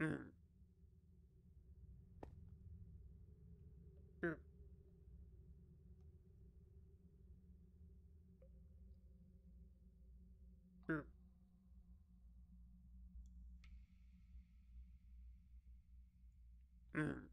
Mm. Mm. mm. mm.